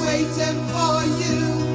waiting for you.